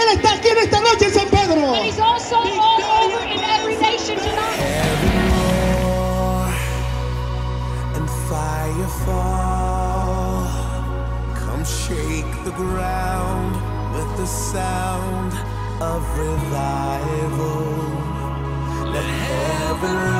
Él está aquí en esta noche en San Pedro. And he's also all over in every nation tonight. Roar and fire fall. Come shake the ground with the sound of revival. Let heaven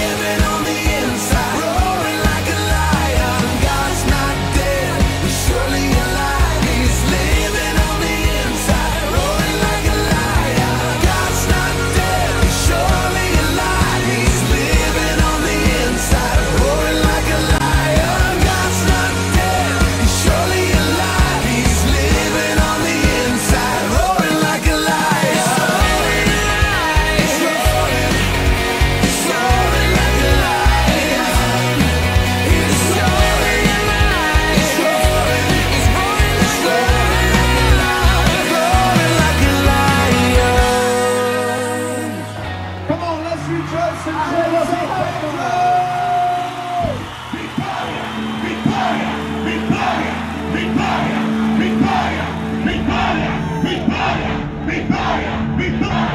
Vitória! Vitória!